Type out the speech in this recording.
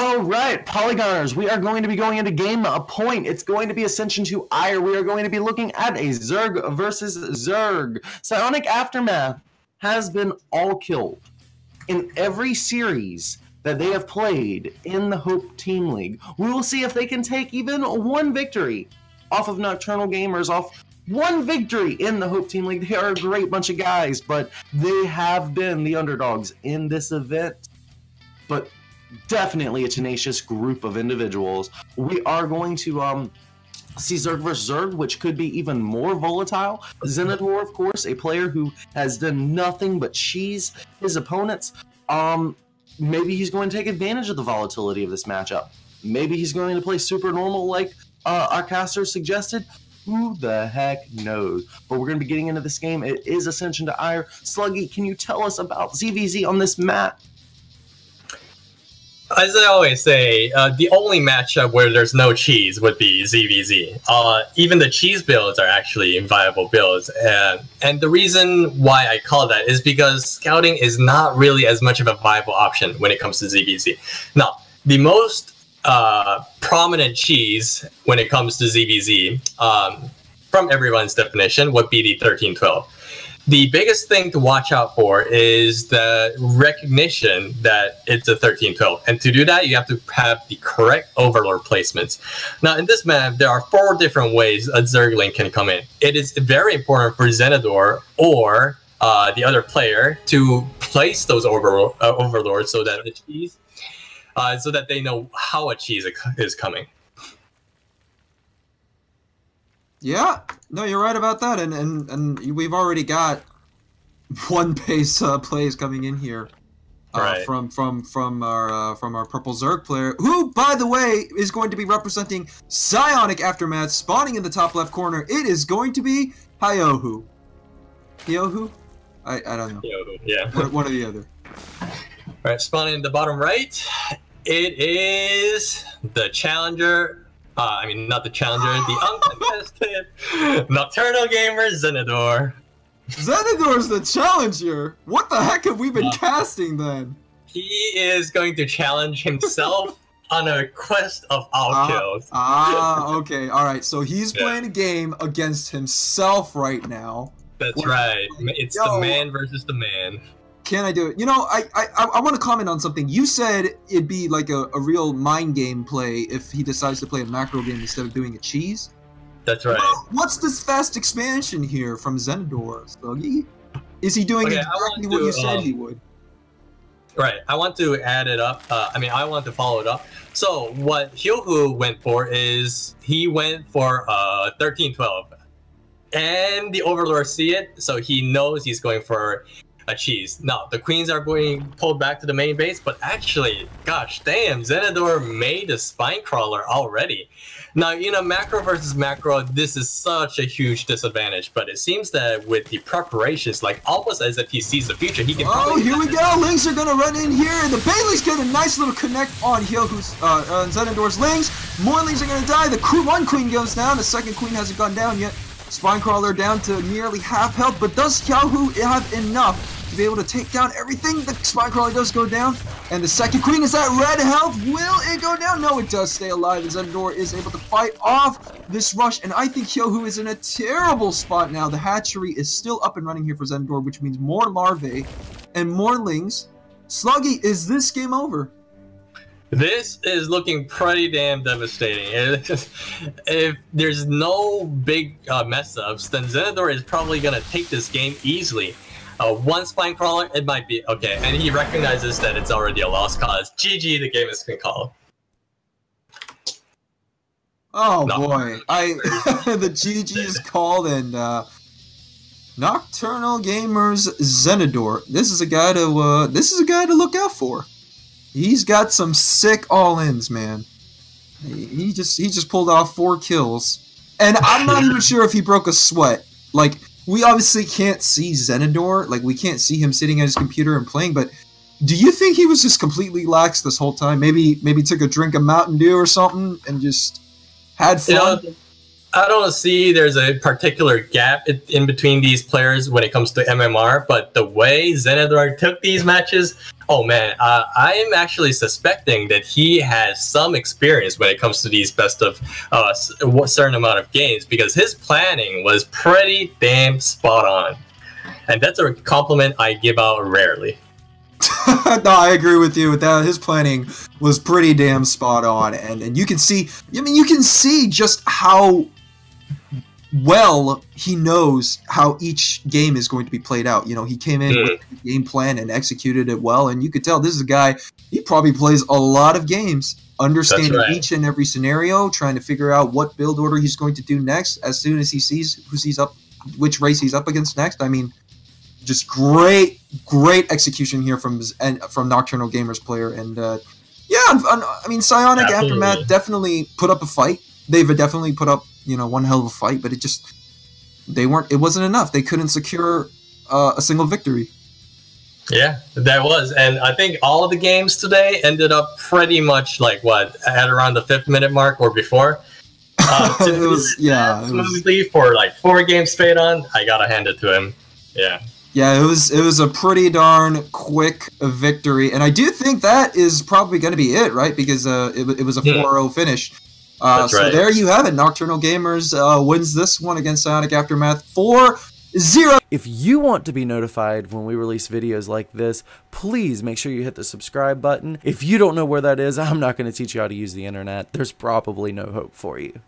All right, Polygoners, we are going to be going into game a point. It's going to be Ascension to Ire. We are going to be looking at a Zerg versus Zerg. Psionic Aftermath has been all killed in every series that they have played in the Hope Team League. We will see if they can take even one victory off of Nocturnal Gamers, off one victory in the Hope Team League. They are a great bunch of guys, but they have been the underdogs in this event. But definitely a tenacious group of individuals. We are going to um, see Zerg versus Zerg, which could be even more volatile. Zenedor, of course, a player who has done nothing but cheese his opponents. Um, maybe he's going to take advantage of the volatility of this matchup. Maybe he's going to play super normal like uh, our caster suggested. Who the heck knows? But we're going to be getting into this game. It is Ascension to Ire. Sluggy, can you tell us about ZVZ on this map? As I always say, uh, the only matchup where there's no cheese would be ZVZ. Uh, even the cheese builds are actually viable builds. And, and the reason why I call that is because scouting is not really as much of a viable option when it comes to ZVZ. Now, the most uh, prominent cheese when it comes to ZVZ, um, from everyone's definition, would be the 1312 the biggest thing to watch out for is the recognition that it's a 1312. And to do that, you have to have the correct overlord placements. Now, in this map, there are four different ways a Zergling can come in. It is very important for Zenedor or uh, the other player to place those uh, overlords so that the cheese, uh, so that they know how a cheese is coming. Yeah, no, you're right about that, and and and we've already got one pace uh, plays coming in here. Uh, right. From from from our uh, from our purple Zerg player, who by the way is going to be representing Psionic Aftermath, spawning in the top left corner. It is going to be Hiohu. Hiohu? I I don't know. Hiohu, yeah. One, one or the other. All right, spawning in the bottom right. It is the challenger uh, I mean, not the challenger, the uncontested Nocturnal Gamer Zenedor. Zenedor's the challenger. What the heck have we been uh, casting then? He is going to challenge himself on a quest of all uh, kills. Ah, okay, all right. So he's yeah. playing a game against himself right now. That's what, right. It's yo, the man versus the man. Can I do it? You know, I I, I want to comment on something. You said it'd be like a, a real mind game play if he decides to play a macro game instead of doing a cheese. That's right. What's this fast expansion here from Zenedor, Sluggy? Is he doing okay, exactly what you said um, he would? Right. I want to add it up. Uh, I mean, I want to follow it up. So what Hiohu went for is he went for uh, 13-12. And the Overlord see it, so he knows he's going for a cheese. Now, the queens are being pulled back to the main base, but actually, gosh damn, Zenedor made a spine crawler already. Now, in a macro versus macro, this is such a huge disadvantage, but it seems that with the preparations, like almost as if he sees the future, he can. Oh, here we go! Lings are gonna run in here, and the Bailey's get a nice little connect on Hiohu's, uh, on Zenedor's Lings. More Lings are gonna die. The one queen goes down, the second queen hasn't gone down yet. Spinecrawler down to nearly half health, but does Hiohu have enough to be able to take down everything. The Spinecrawler does go down. And the second queen is at red health. Will it go down? No, it does stay alive as Zenedor is able to fight off this rush. And I think Hiohu is in a terrible spot now. The hatchery is still up and running here for Zenedor, which means more larvae and more lings. Sluggy, is this game over? This is looking pretty damn devastating. if there's no big uh, mess ups, then Zenedor is probably going to take this game easily. Uh, one spine crawler, it might be okay, and he recognizes that it's already a lost cause. GG, the game has been called. Oh no. boy, I the GG is called, and uh, Nocturnal Gamers Zenedor. This is a guy to uh, this is a guy to look out for. He's got some sick all-ins, man. He, he just he just pulled off four kills, and I'm not even sure if he broke a sweat. Like we obviously can't see Zenedor, like we can't see him sitting at his computer and playing, but do you think he was just completely lax this whole time? Maybe maybe took a drink of Mountain Dew or something and just had fun. You know, I don't see there's a particular gap in between these players when it comes to MMR, but the way Zenedor took these matches, Oh man, uh, I am actually suspecting that he has some experience when it comes to these best of uh, a certain amount of games because his planning was pretty damn spot on, and that's a compliment I give out rarely. no, I agree with you with that. His planning was pretty damn spot on, and and you can see. I mean, you can see just how well he knows how each game is going to be played out. You know, he came in mm. with a game plan and executed it well, and you could tell this is a guy. He probably plays a lot of games, understanding right. each and every scenario, trying to figure out what build order he's going to do next as soon as he sees who he's up, which race he's up against next. I mean, just great, great execution here from and from Nocturnal Gamers player, and uh, yeah, I mean, Psionic Absolutely. Aftermath definitely put up a fight. They've definitely put up you know one hell of a fight, but it just they weren't. It wasn't enough. They couldn't secure uh, a single victory. Yeah, that was, and I think all of the games today ended up pretty much like what at around the fifth minute mark or before. Uh, it was yeah, smoothly was... for like four games straight on. I gotta hand it to him. Yeah. Yeah, it was it was a pretty darn quick victory, and I do think that is probably going to be it, right? Because uh, it, it was a 4-0 hmm. finish. Uh, so right. there you have it. Nocturnal Gamers uh, wins this one against Psyonix Aftermath 4 0. If you want to be notified when we release videos like this, please make sure you hit the subscribe button. If you don't know where that is, I'm not going to teach you how to use the internet. There's probably no hope for you.